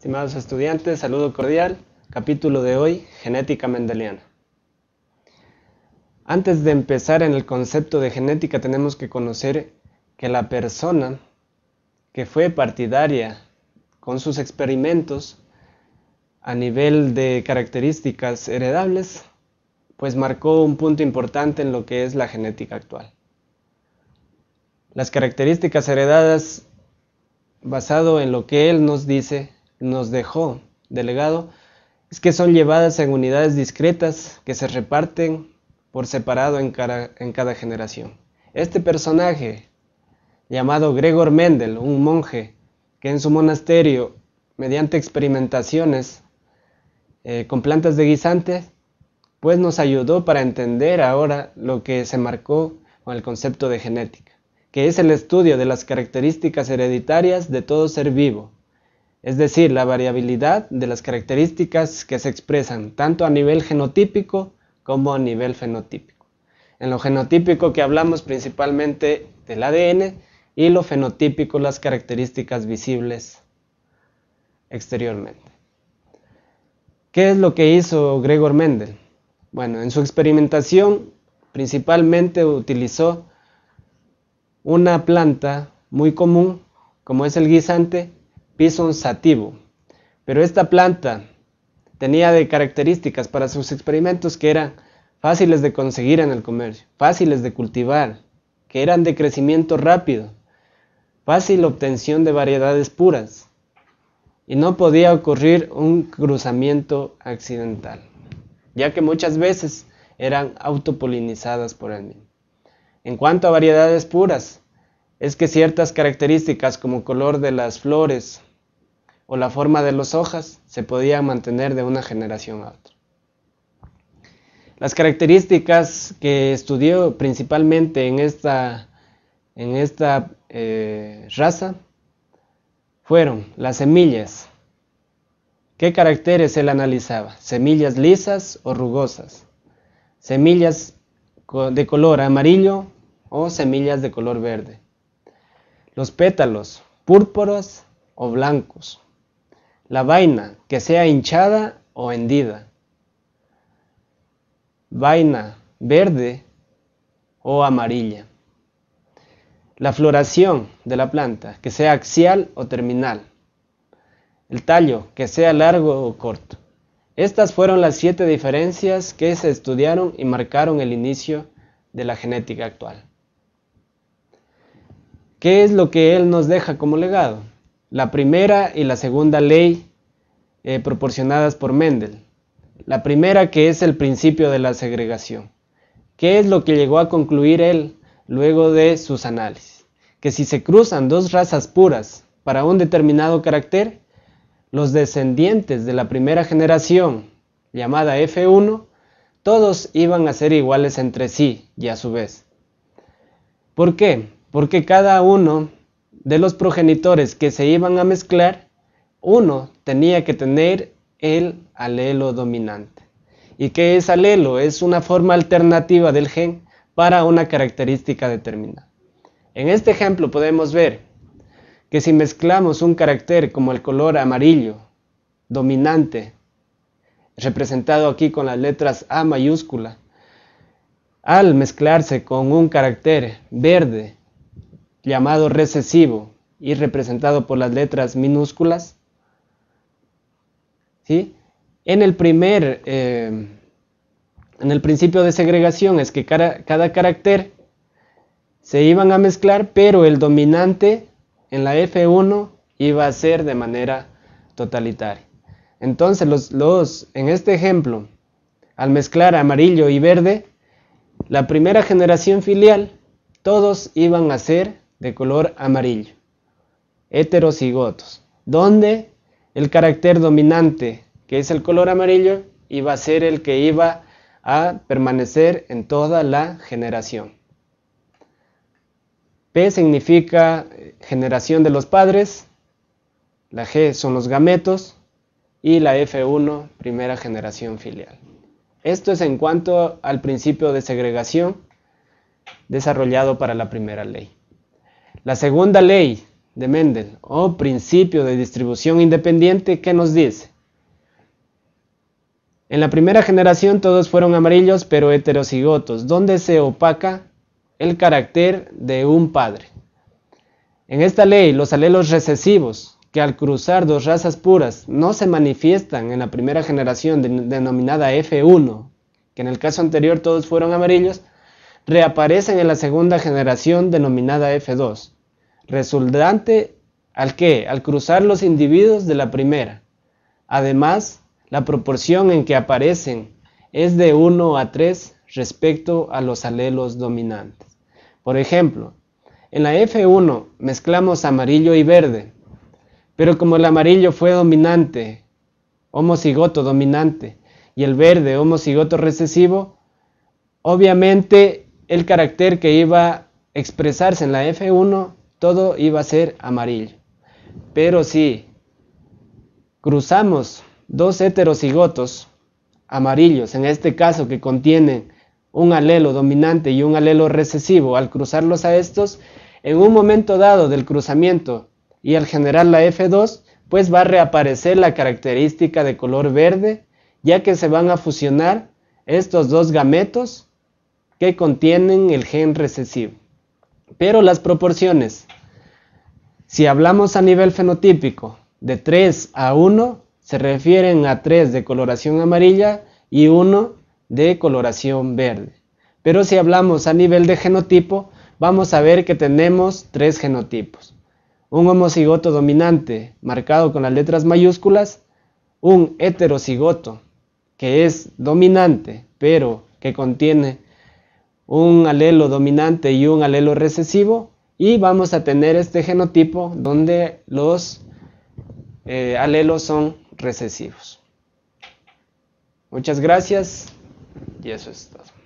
Estimados estudiantes, saludo cordial. Capítulo de hoy, genética mendeliana. Antes de empezar en el concepto de genética tenemos que conocer que la persona que fue partidaria con sus experimentos a nivel de características heredables, pues marcó un punto importante en lo que es la genética actual. Las características heredadas, basado en lo que él nos dice, nos dejó delegado, es que son llevadas en unidades discretas que se reparten por separado en cada, en cada generación. Este personaje, llamado Gregor Mendel, un monje que en su monasterio, mediante experimentaciones eh, con plantas de guisante, pues nos ayudó para entender ahora lo que se marcó con el concepto de genética, que es el estudio de las características hereditarias de todo ser vivo, es decir, la variabilidad de las características que se expresan tanto a nivel genotípico como a nivel fenotípico. En lo genotípico que hablamos principalmente del ADN y lo fenotípico las características visibles exteriormente. ¿Qué es lo que hizo Gregor Mendel? Bueno, en su experimentación principalmente utilizó una planta muy común, como es el guisante, Pison sativo. Pero esta planta tenía de características para sus experimentos que eran fáciles de conseguir en el comercio, fáciles de cultivar, que eran de crecimiento rápido, fácil obtención de variedades puras, y no podía ocurrir un cruzamiento accidental ya que muchas veces eran autopolinizadas por él mismo. En cuanto a variedades puras, es que ciertas características como color de las flores o la forma de las hojas se podían mantener de una generación a otra. Las características que estudió principalmente en esta, en esta eh, raza fueron las semillas, ¿Qué caracteres él analizaba? ¿Semillas lisas o rugosas? ¿Semillas de color amarillo o semillas de color verde? Los pétalos, púrpuras o blancos. La vaina, que sea hinchada o hendida. Vaina verde o amarilla. La floración de la planta, que sea axial o terminal el tallo, que sea largo o corto. Estas fueron las siete diferencias que se estudiaron y marcaron el inicio de la genética actual. ¿Qué es lo que él nos deja como legado? La primera y la segunda ley eh, proporcionadas por Mendel. La primera que es el principio de la segregación. ¿Qué es lo que llegó a concluir él luego de sus análisis? Que si se cruzan dos razas puras para un determinado carácter, los descendientes de la primera generación, llamada F1, todos iban a ser iguales entre sí y a su vez. ¿Por qué? Porque cada uno de los progenitores que se iban a mezclar, uno tenía que tener el alelo dominante. ¿Y qué es alelo? Es una forma alternativa del gen para una característica determinada. En este ejemplo podemos ver que si mezclamos un carácter como el color amarillo, dominante, representado aquí con las letras A mayúscula, al mezclarse con un carácter verde llamado recesivo y representado por las letras minúsculas, ¿sí? en el primer, eh, en el principio de segregación es que cada, cada carácter se iban a mezclar, pero el dominante en la F1 iba a ser de manera totalitaria. Entonces, los, los, en este ejemplo, al mezclar amarillo y verde, la primera generación filial, todos iban a ser de color amarillo, heterocigotos, donde el carácter dominante, que es el color amarillo, iba a ser el que iba a permanecer en toda la generación. P significa eh, generación de los padres, la G son los gametos y la F1 primera generación filial. Esto es en cuanto al principio de segregación desarrollado para la primera ley. La segunda ley de Mendel o principio de distribución independiente que nos dice en la primera generación todos fueron amarillos pero heterocigotos, donde se opaca el carácter de un padre. En esta ley, los alelos recesivos, que al cruzar dos razas puras no se manifiestan en la primera generación denominada F1, que en el caso anterior todos fueron amarillos, reaparecen en la segunda generación denominada F2, resultante al que, al cruzar los individuos de la primera. Además, la proporción en que aparecen es de 1 a 3 respecto a los alelos dominantes. Por ejemplo, en la F1 mezclamos amarillo y verde, pero como el amarillo fue dominante, homocigoto dominante, y el verde homocigoto recesivo, obviamente el carácter que iba a expresarse en la F1, todo iba a ser amarillo. Pero si cruzamos dos heterocigotos amarillos, en este caso que contienen un alelo dominante y un alelo recesivo, al cruzarlos a estos, en un momento dado del cruzamiento y al generar la F2, pues va a reaparecer la característica de color verde, ya que se van a fusionar estos dos gametos que contienen el gen recesivo. Pero las proporciones, si hablamos a nivel fenotípico de 3 a 1, se refieren a tres de coloración amarilla y uno de coloración verde. Pero si hablamos a nivel de genotipo, vamos a ver que tenemos tres genotipos. Un homocigoto dominante marcado con las letras mayúsculas, un heterocigoto que es dominante pero que contiene un alelo dominante y un alelo recesivo y vamos a tener este genotipo donde los eh, alelos son recesivos. Muchas gracias y eso es todo.